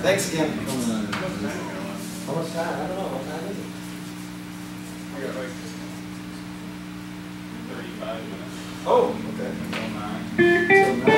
Thanks again. How much time? I don't know. What time is it? I got like 35 minutes. Oh, okay. Until 9. Until 9.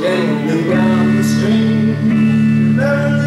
Dangling down the street.